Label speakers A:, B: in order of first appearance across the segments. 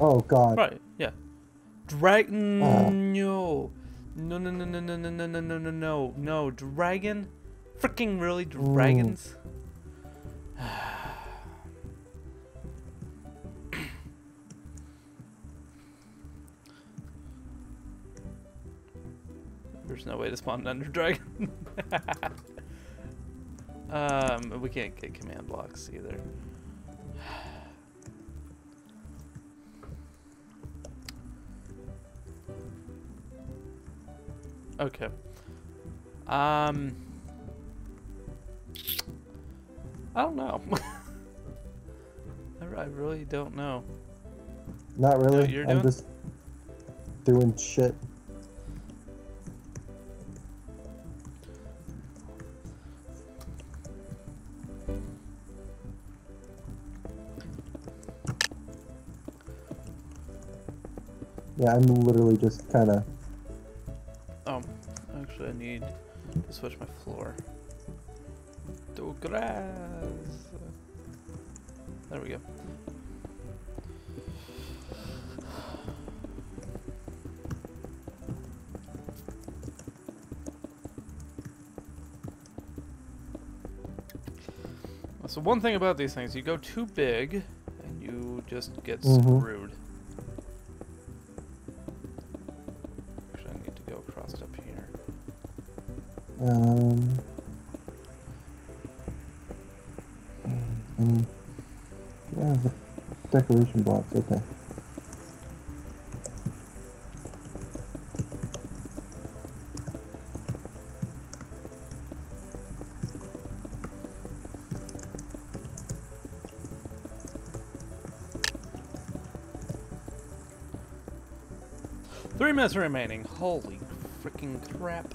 A: Oh god.
B: Right, yeah. Dragon.
A: Uh.
B: No. No, no, no, no, no, no, no, no, no, no, no. No. Dragon? Freaking really? Dragons? There's no way to spawn an Ender Dragon. um, we can't get command blocks either. Okay. Um. I don't know. I, I really don't know.
A: Not
B: what
A: really.
B: you're
A: I'm
B: doing?
A: just doing shit. Yeah, I'm literally just kind of.
B: Need to switch my floor. To grass. There we go. So one thing about these things, you go too big, and you just get
A: Mhm.
B: screwed.
A: Um. mm, yeah, the decoration blocks. Okay.
B: Three minutes remaining. Holy freaking crap.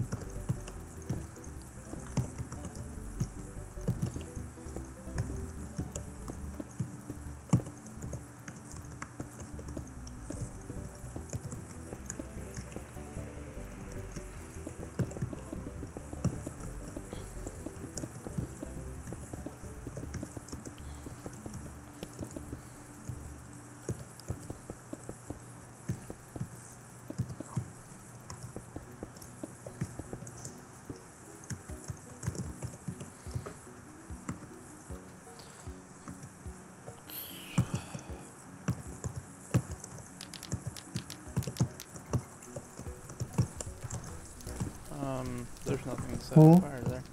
B: There's nothing to fire there.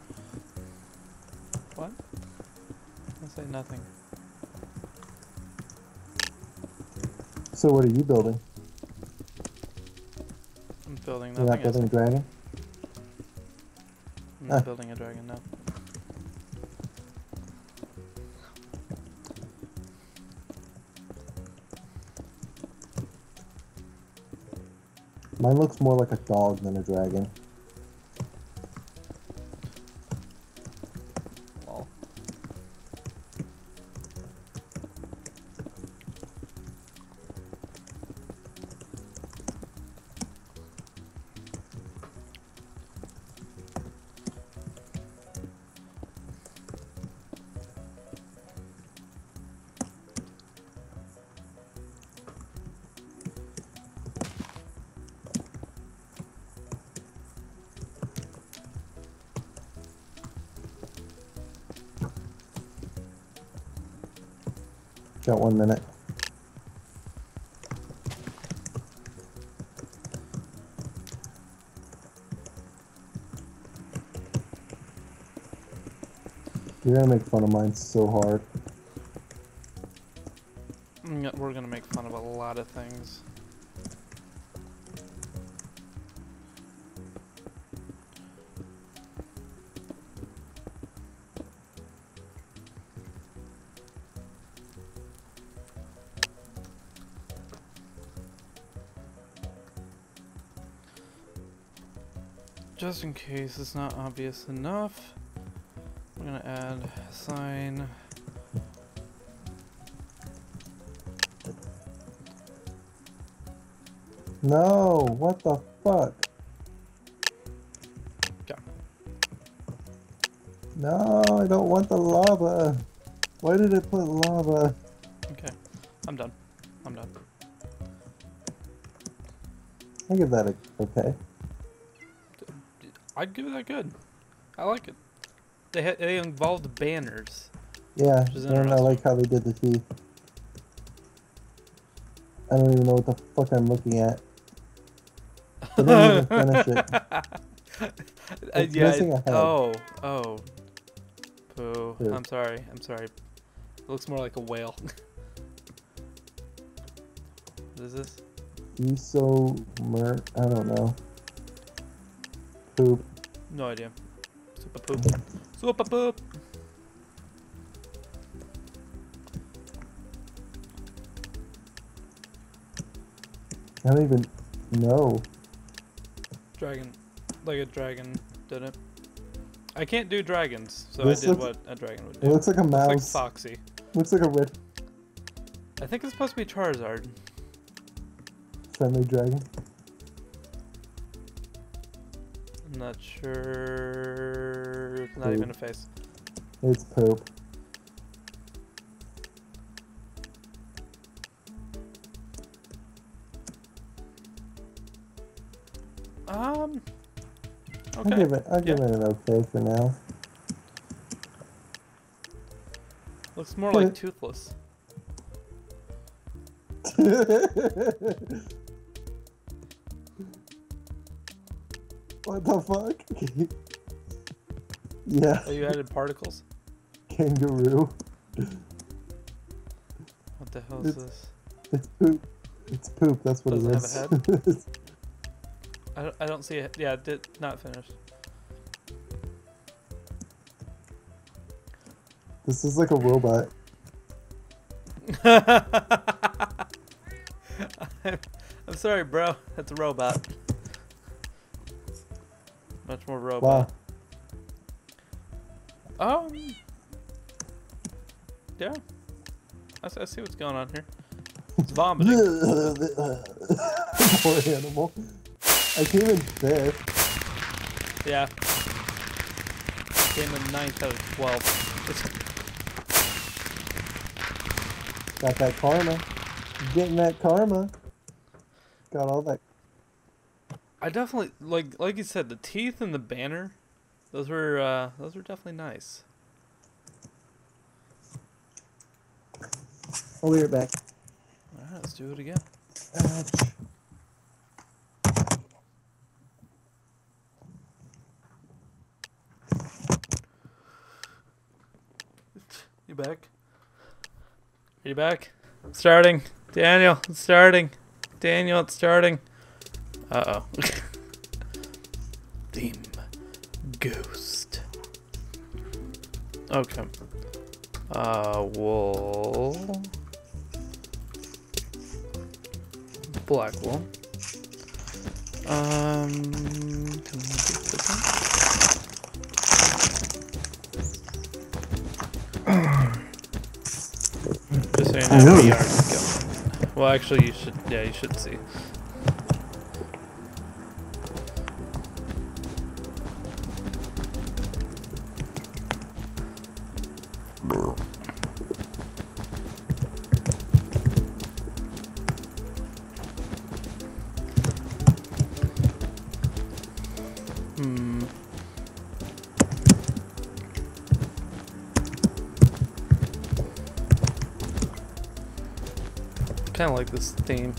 B: What? I say nothing.
A: So what are you building?
B: I'm building
A: You're not building a dragon?
B: I'm not
A: Ah.
B: building a dragon now.
A: Mine looks more like a dog than a dragon. Got one minute. You're gonna make fun of mine so hard.
B: Mm, We're gonna make fun of a lot of things. Just in case it's not obvious enough, I'm gonna add sign.
A: No, what the fuck?
B: Go.
A: No, I don't want the lava. Why did it put lava?
B: Okay, I'm done. I'm done.
A: I give that a okay.
B: I'd give it that good. I like it. They ha- they involved banners.
A: Yeah, and I like how they did the teeth. I don't even know what the fuck I'm looking at. They didn't even finish it. It's
B: yeah,
A: missing a head.
B: Oh, oh. Poo.
A: Poo.
B: I'm sorry. I'm sorry. It looks more like a whale. what is this?
A: Iso mer I don't know. Poop.
B: No idea. Super poop. Super poop.
A: I don't even know.
B: Dragon. Like a dragon did it. I can't do dragons, so
A: This
B: I did
A: looks-
B: what a dragon would do.
A: It looks like a
B: Looks like
A: mouse.
B: Foxy.
A: looks like a red
B: I think it's supposed to be Charizard.
A: friendly dragon.
B: Not sure. It's not
A: Poop.
B: even a face.
A: It's poop.
B: Um. Okay.
A: I'll give it I'll give
B: yeah.
A: it an okay for now.
B: Looks more like toothless.
A: what the fuck? yeah,
B: Oh, you added particles?
A: kangaroo.
B: What the hell is
A: It's-
B: this?
A: It's poop. It's poop. That's what
B: Doesn't
A: it is.
B: I don't, I don't see it. Yeah, it did not finish.
A: this is like a robot.
B: I'm, I'm sorry, bro. That's a robot. Much more
A: Wow.
B: robot. Um. Yeah. I see what's going on here. It's vomiting.
A: Poor animal. I came in fifth.
B: yeah. Came in ninth out of twelve.
A: Got that karma. Getting that karma. Got all that.
B: I definitely like like you said, the teeth and the banner. Those were uh, those were definitely nice.
A: I'll be right back.
B: All right, let's do it again.
A: Ouch.
B: You back? Are you back? Starting. Daniel, it's starting. Daniel, it's starting. Uh oh. Theme. Ghost. Okay. Uh, wool. Black wool. Um, can we do this one? Just so
A: I
B: know,
A: know.
B: we are. Well, actually, you should. Yeah, you should see. Kind of like this theme.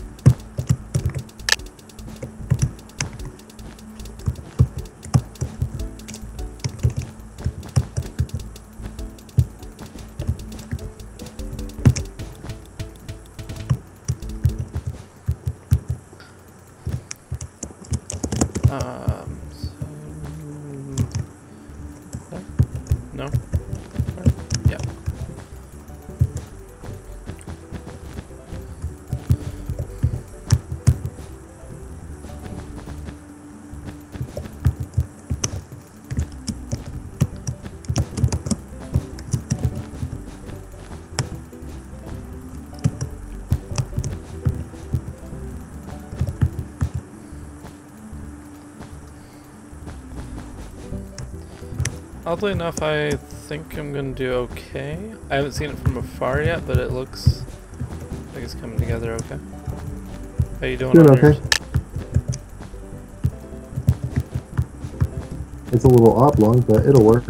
B: Oddly enough, I think I'm gonna do okay. I haven't seen it from afar yet, but it looks like it's coming together okay. How you doing?
A: Doing okay.
B: Yours?
A: It's a little oblong, but it'll work.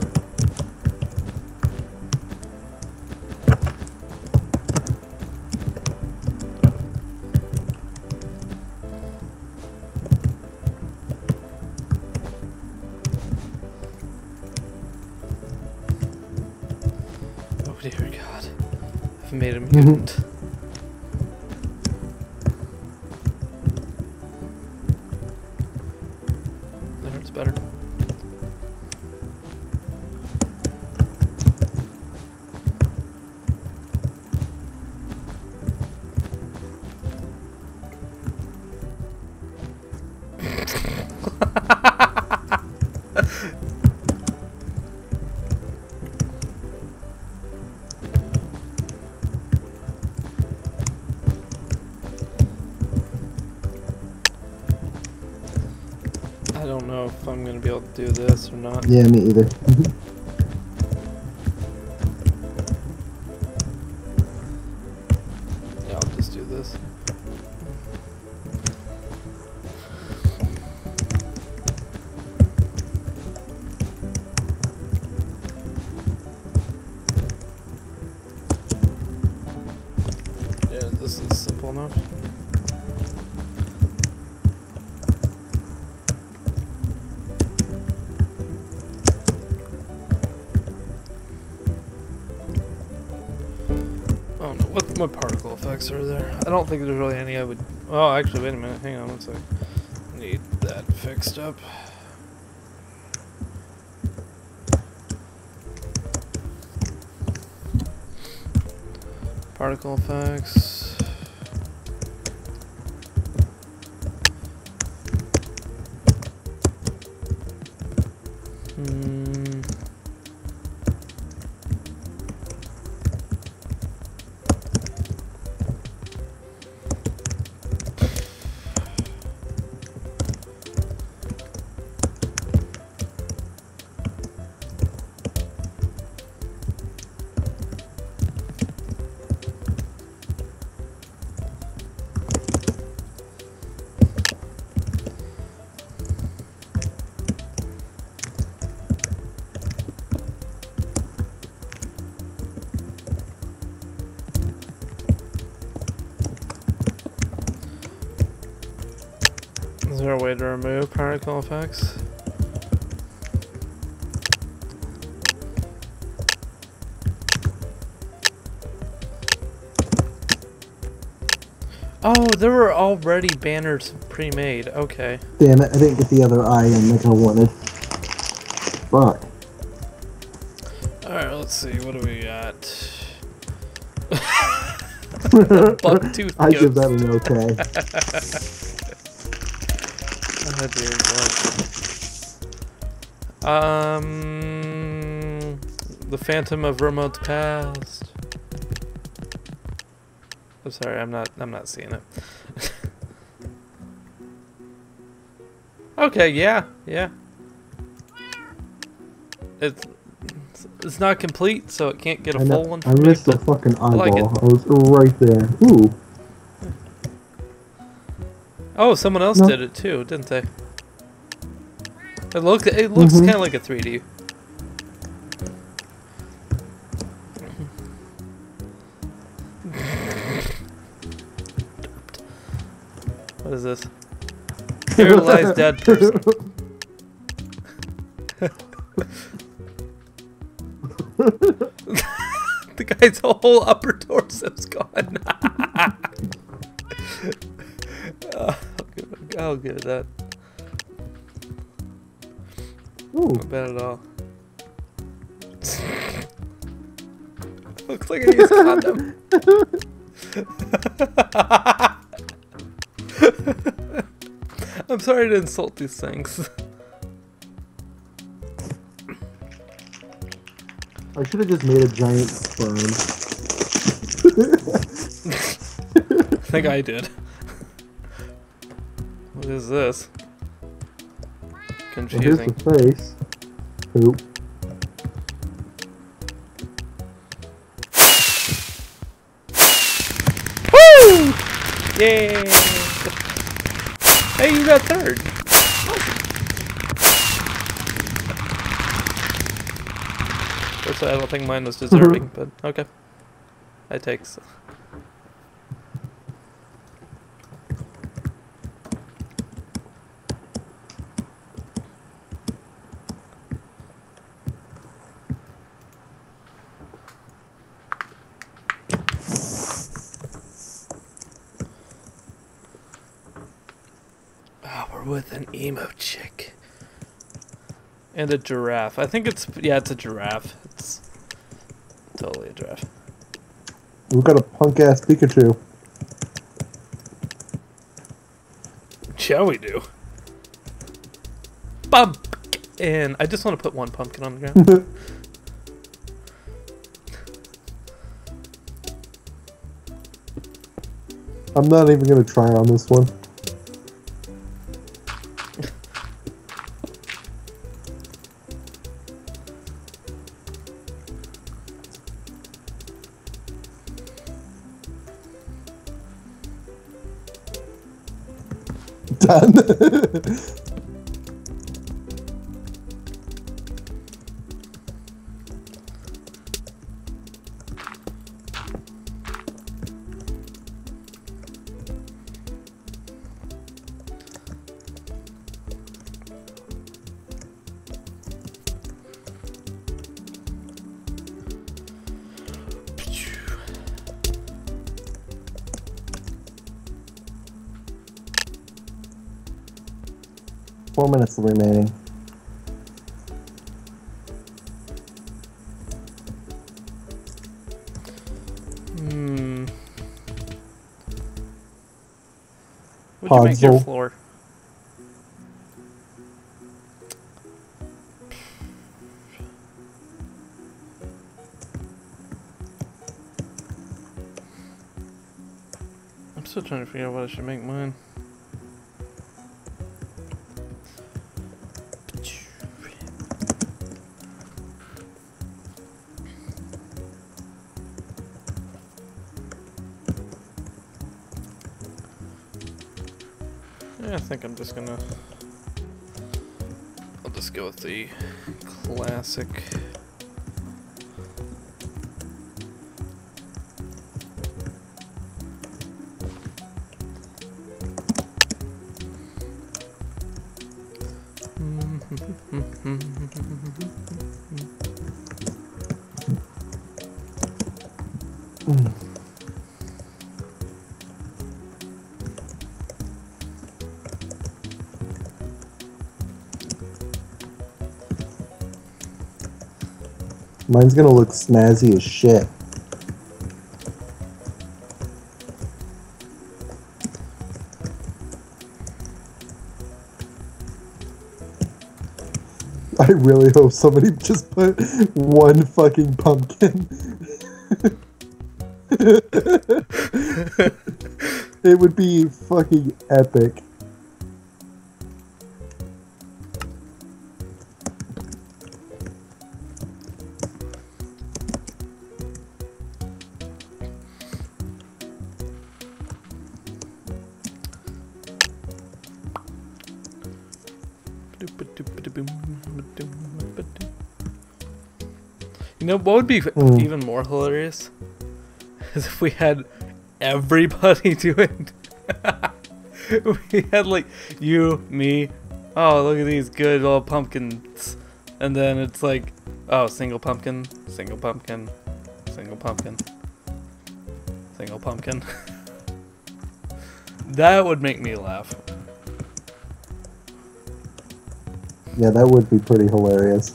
B: Dear God. I've made a mutant. Do this or not.
A: Yeah, me either.
B: What, particle effects are there? I don't think there's really any I would... Oh, actually, wait a minute. Hang on one sec. Need that fixed up. Particle effects. To remove particle effects? Oh, there were already banners pre-made. Okay.
A: Damn it, I didn't get the other eye in like I wanted. Fuck.
B: Alright, let's see. What do we got? Bucktooth
A: I give that an okay.
B: Um, the Phantom of Remote Past. I'm sorry, I'm not. I'm not seeing it. okay, yeah, yeah. It's it's not complete, so it can't get a
A: I,
B: full
A: know-
B: one.
A: I missed a fucking eyeball.
B: like it.
A: I was right there. Ooh.
B: Oh, someone else
A: No.
B: did it too, didn't they? It looked. It looks
A: Mhm.
B: kind of like a 3D. What is this? Lies dead person. the guy's whole upper torso's gone. I'll give it that.
A: Ooh.
B: Not bad at all. Looks like I used condom. I'm sorry to insult these things.
A: I should have just made a giant sperm.
B: I think I did. What is this?
A: Well, here's
B: Confusing.
A: the face. Poop.
B: Woo! Yay! Hey, you got third. Personally, I don't think mine was deserving, but okay. I take. Oh, we're with an emo chick. And a giraffe. I think it's yeah, it's a giraffe. It's totally a giraffe.
A: We've got a punk ass Pikachu.
B: Shall we do? Pumpkin. I just want to put one pumpkin on the ground.
A: I'm not even gonna try on this one. Done. Four minutes remaining.
B: Hmm. What'd you make your floor? I'm still trying to figure out what I should make mine. Think I'm just gonna. I'll just go with the classic.
A: Mine's gonna look snazzy as shit. I really hope somebody just put one fucking pumpkin. it would be fucking epic.
B: You know what would be even more hilarious is if we had everybody do it. we had like you, me. Oh, look at these good old pumpkins, and then it's like, oh, single pumpkin, single pumpkin, single pumpkin, single pumpkin. that would make me laugh.
A: Yeah, that would be pretty hilarious.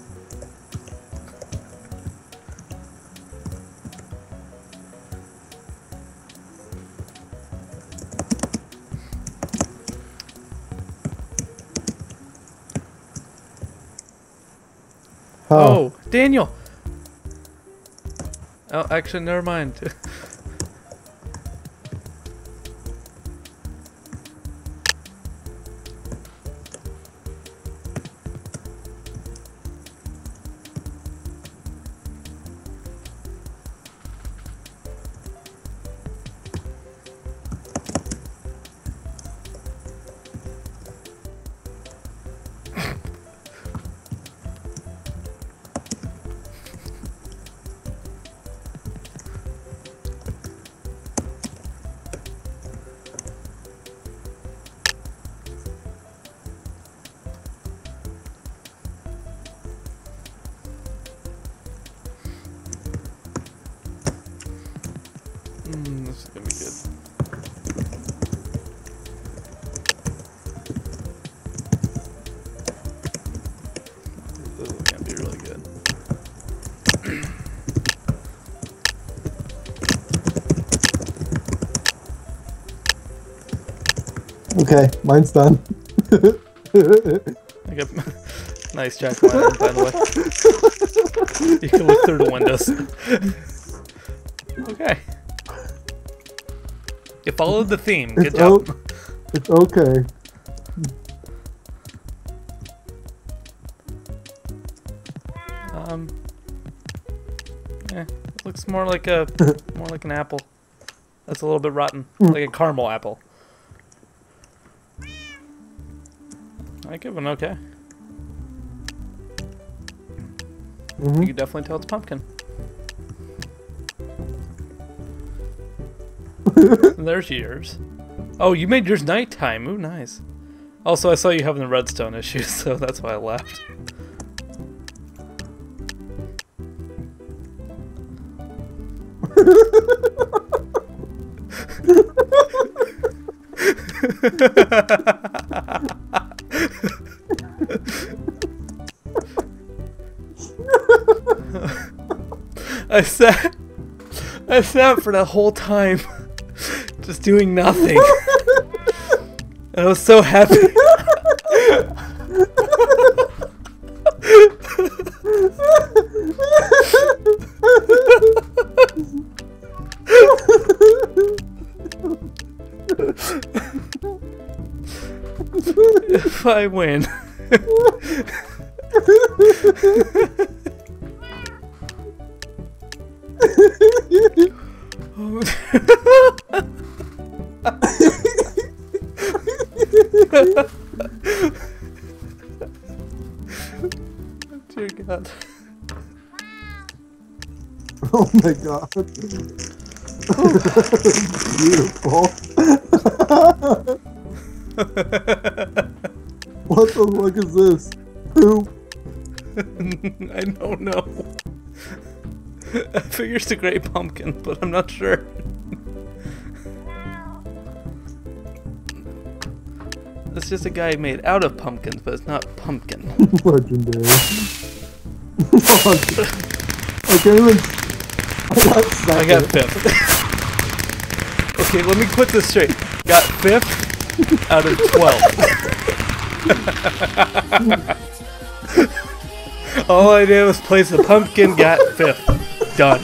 A: Oh, huh.
B: Oh, Daniel. Oh, actually, never mind.
A: Okay, mine's done.
B: I got nice jack by the way. You can look through the windows. okay. You followed the theme. Good
A: It's
B: job.
A: it's okay.
B: Um. Yeah, it looks more like a more like an apple. That's a little bit rotten, like a caramel apple. I give an okay. You
A: hmm
B: can definitely tell it's pumpkin. There's yours. Oh, you made yours nighttime. Ooh, nice. Also, I saw you having the redstone issues, so that's why I left. I sat, I sat for the whole time, just doing nothing. and I was so happy. if I win. Dear God.
A: Oh my god. Beautiful. what the fuck is this? Poop.
B: I don't know. I figure it's a great pumpkin, but I'm not sure. Just a guy made out of pumpkins, but it's not pumpkin.
A: Legendary. Fuck. I even. I got second.
B: I got fifth. okay, let me put this straight. Got fifth out of twelve. All I did was place the pumpkin, got fifth. Done.